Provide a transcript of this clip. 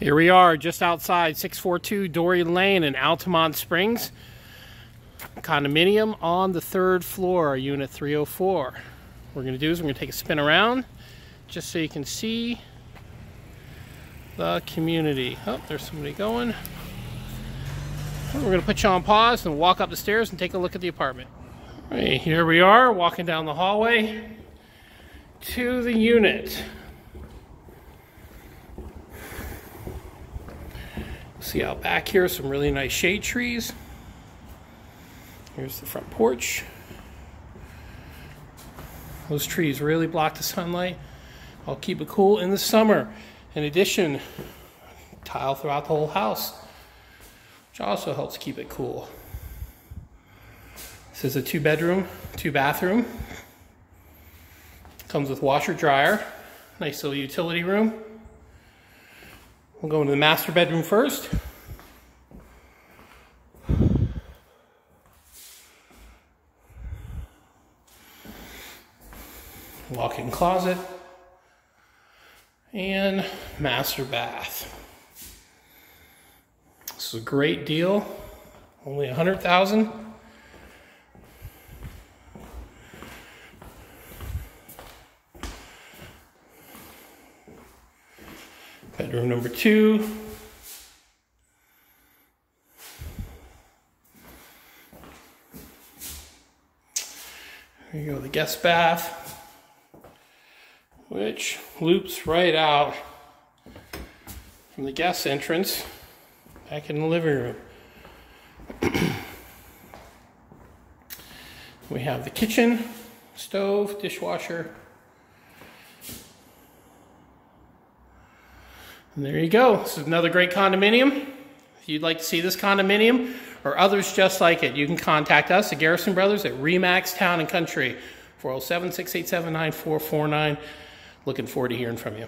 Here we are just outside 642 Dory Lane in Altamonte Springs. Condominium on the third floor, unit 304. What we're going to do is we're going to take a spin around just so you can see the community. Oh, there's somebody going. We're going to put you on pause and walk up the stairs and take a look at the apartment. All right, here we are walking down the hallway to the unit. See out back here, some really nice shade trees. Here's the front porch. Those trees really block the sunlight. I'll keep it cool in the summer. In addition, tile throughout the whole house, which also helps keep it cool. This is a two bedroom, two bathroom. Comes with washer dryer, nice little utility room. We'll go into the master bedroom first. Walk-in closet and master bath. This is a great deal, only a hundred thousand. Bedroom number two. There you go, the guest bath, which loops right out from the guest entrance back in the living room. we have the kitchen, stove, dishwasher, And there you go. This is another great condominium. If you'd like to see this condominium or others just like it, you can contact us, the Garrison Brothers, at Remax Town and Country, 407 687 9449. Looking forward to hearing from you.